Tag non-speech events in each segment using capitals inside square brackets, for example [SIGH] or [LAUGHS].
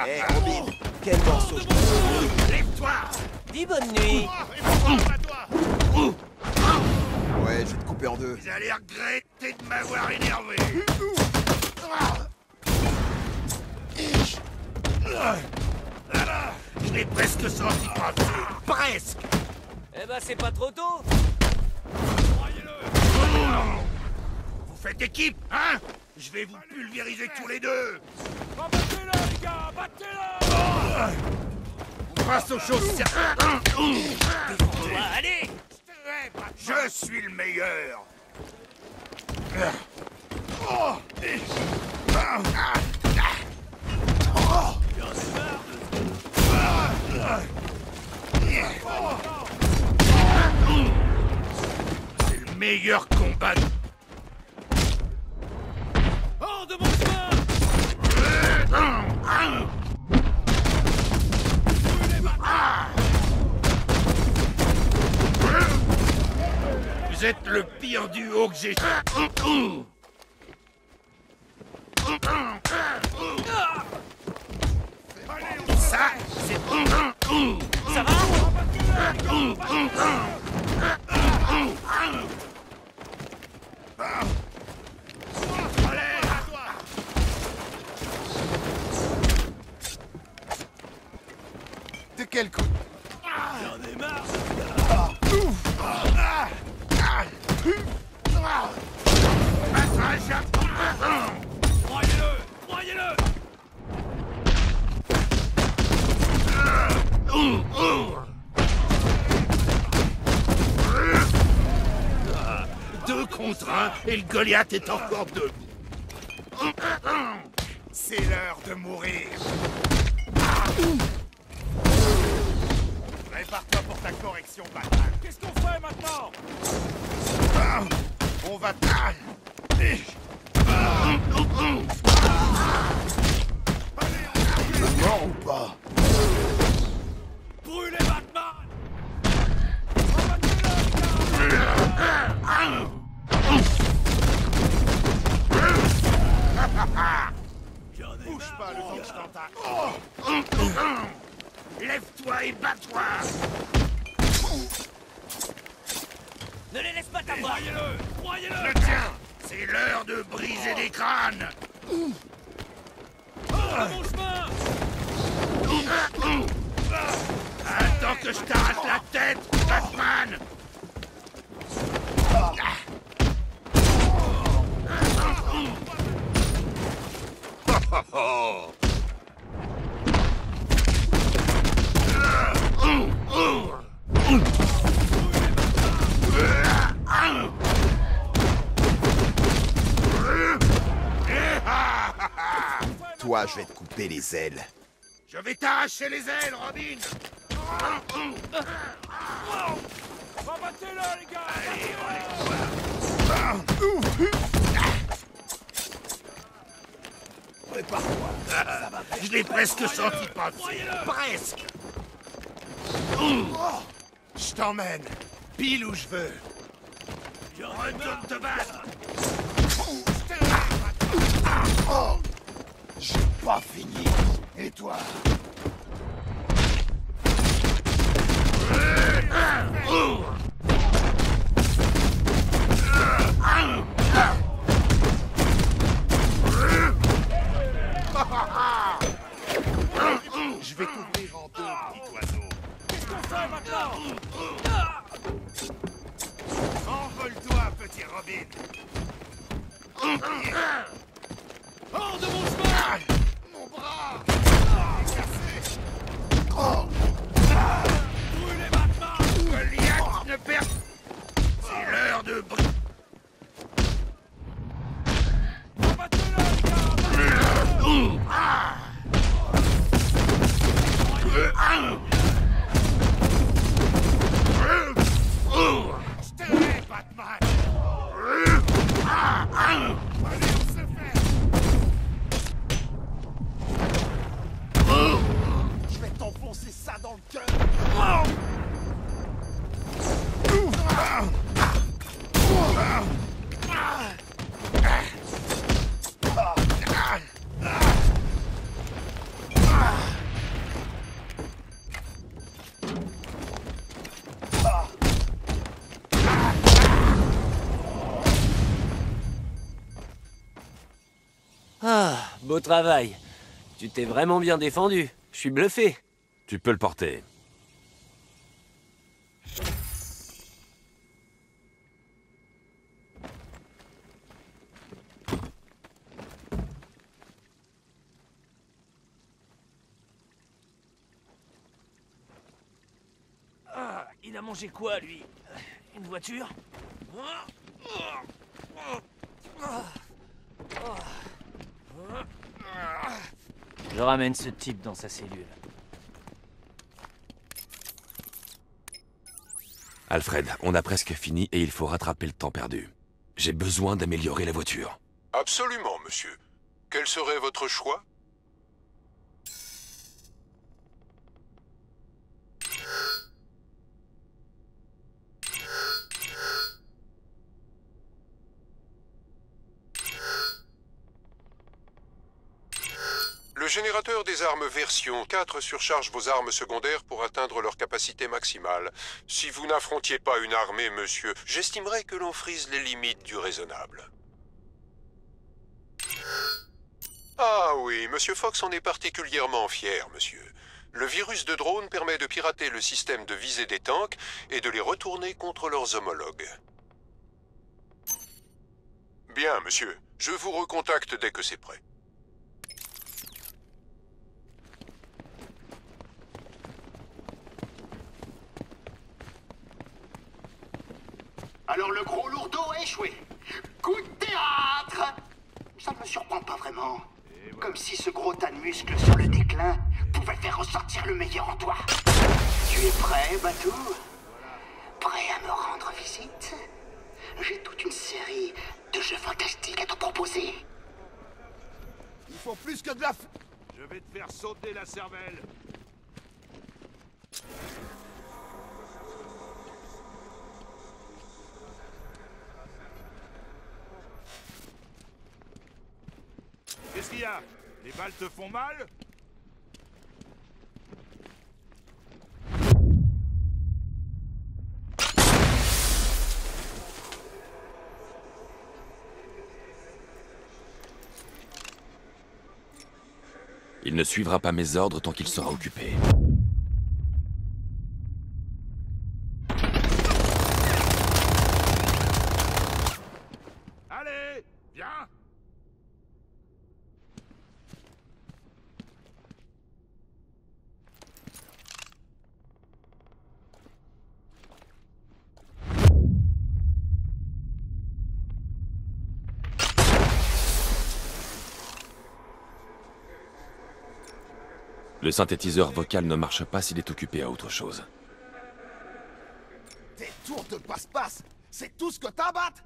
Robin. Quel morceau Lève-toi Dis bonne nuit. Ouais, je vais te couper en deux. Vous allez regretter de m'avoir énervé Je l'ai presque senti passer Presque Eh ben, c'est pas trop tôt. Vous faites équipe, hein? Je vais vous pulvériser tous les deux. Battez-le, les gars Battez-le. On passe aux choses sérieuses Défends-toi, allez. Je suis le meilleur. C'est le meilleur combat de- Hors de mon chemin Vous pire duo que j'ai... Ça, c'est... Ça va De quel coup contre un, et le Goliath est encore debout. C'est l'heure de mourir. Prépare-toi pour ta correction, Batman. Qu'est-ce qu'on fait maintenant? On va... Mort ou pas? Brûlez Batman Rebattez-le, les gars J'en ai Bouge marre, pas le mon temps que gars. je t'entends. Lève-toi et bats-toi Ne les laisse pas t'avoir. Croyez-le Croyez-le Le tien C'est l'heure de briser chemin Attends que je t'arrache la tête, Batman [LAUGHS] Toi, je vais te couper les ailes. Je vais t'arracher les ailes, Robin Rebattez-le, les gars Je l'ai presque senti passer. Presque Je t'emmène. Pile où je veux. Retourne te battre pas fini. Et toi? Je vais t'ouvrir en deux, petit oiseau. Qu'est-ce qu'on fait maintenant? Envole-toi, petit Robin. Beau travail. Tu t'es vraiment bien défendu. Je suis bluffé. Tu peux le porter. Ah, il a mangé quoi, lui? Une voiture? Je ramène ce type dans sa cellule. Alfred, on a presque fini et il faut rattraper le temps perdu. J'ai besoin d'améliorer la voiture. Absolument, monsieur. Quel serait votre choix? Générateur des armes version 4 surcharge vos armes secondaires pour atteindre leur capacité maximale. Si vous n'affrontiez pas une armée, monsieur, j'estimerais que l'on frise les limites du raisonnable. Ah oui, Monsieur Fox en est particulièrement fier, monsieur. Le virus de drone permet de pirater le système de visée des tanks et de les retourner contre leurs homologues. Bien, monsieur. Je vous recontacte dès que c'est prêt. Alors le gros lourdeau a échoué. Coup de théâtre Ça ne me surprend pas vraiment. Comme si ce gros tas de muscles sur le déclin pouvait faire ressortir le meilleur en toi. Tu es prêt, Batou? Prêt à me rendre visite? J'ai toute une série de jeux fantastiques à te proposer. Il faut plus que de la... f- Je vais te faire sauter la cervelle. Qu'est-ce qu'il y a? Les balles te font mal? Il ne suivra pas mes ordres tant qu'il sera occupé. Allez Viens Le synthétiseur vocal ne marche pas s'il est occupé à autre chose. Tes tours de passe-passe, c'est tout ce que t'abattes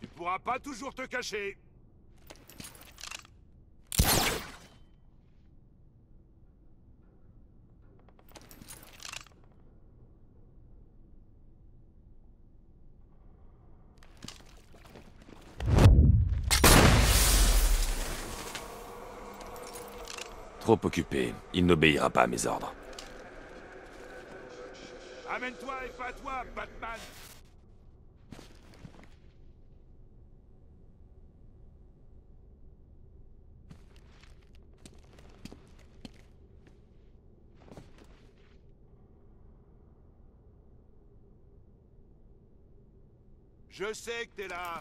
Tu pourras pas toujours te cacher. Trop occupé, il n'obéira pas à mes ordres. Amène-toi et pas toi, Batman Je sais que t'es là.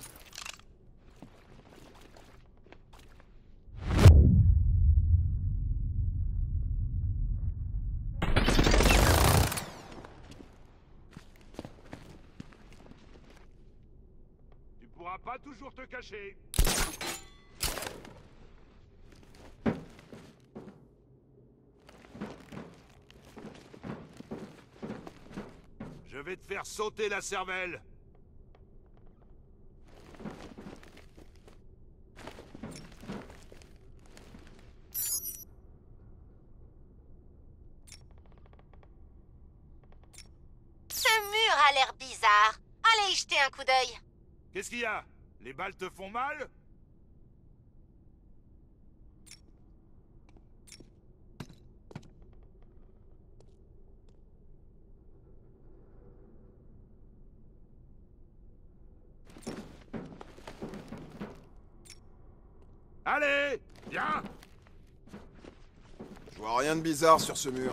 Tu pourras toujours te cacher. Je vais te faire sauter la cervelle. Ce mur a l'air bizarre. Allez y jeter un coup d'œil. Qu'est-ce qu'il y a? Les balles te font mal Allez Viens Je vois rien de bizarre sur ce mur.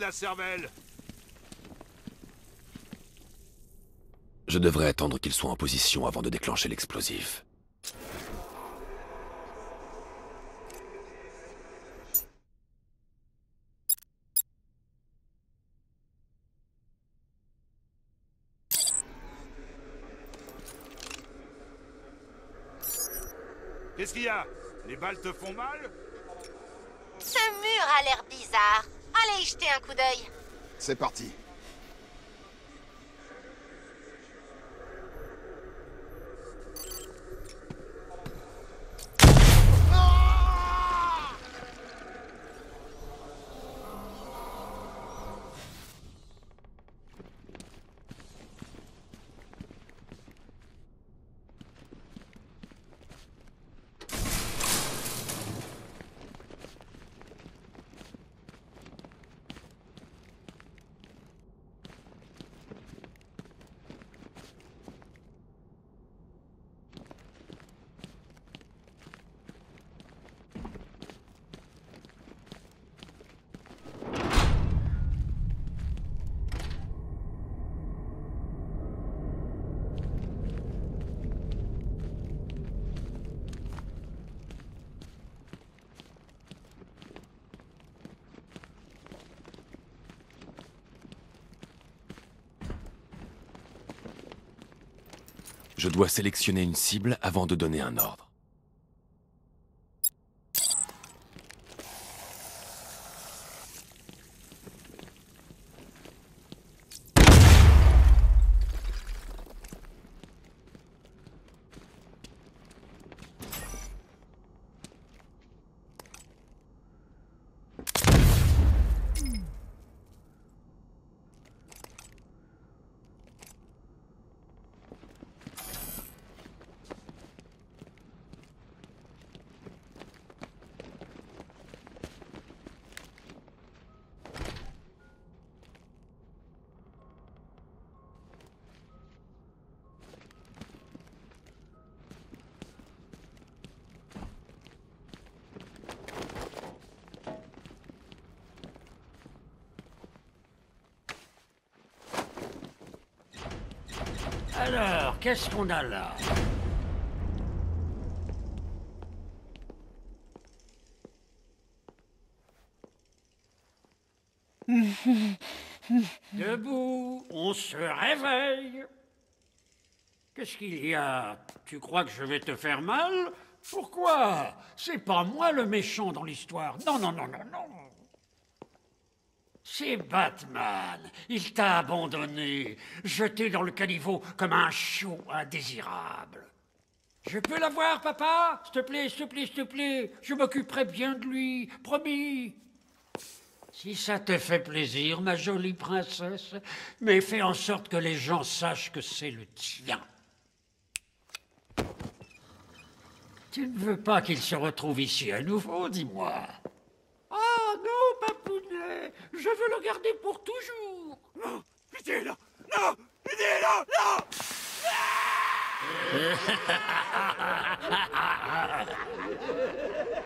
La cervelle Je devrais attendre qu'il soit en position avant de déclencher l'explosif. Qu'est-ce qu'il y a? Les balles te font mal? Ce mur a l'air bizarre. Allez y jeter un coup d'œil. C'est parti. Je dois sélectionner une cible avant de donner un ordre. Alors, qu'est-ce qu'on a là [LAUGHS] Debout, on se réveille. Qu'est-ce qu'il y a Tu crois que je vais te faire mal Pourquoi C'est pas moi le méchant dans l'histoire. Non, non, non, non, non. C'est Batman. Il t'a abandonné, jeté dans le caniveau comme un chou indésirable. Je peux l'avoir, papa? S'il te plaît, s'il te plaît, s'il te plaît. Je m'occuperai bien de lui, promis. Si ça te fait plaisir, ma jolie princesse, mais fais en sorte que les gens sachent que c'est le tien. Tu ne veux pas qu'il se retrouve ici à nouveau, dis-moi. Oh non, papounet Je veux le garder pour toujours. Non Pitié, là. Non Pitié, là Non. [LAUGHS]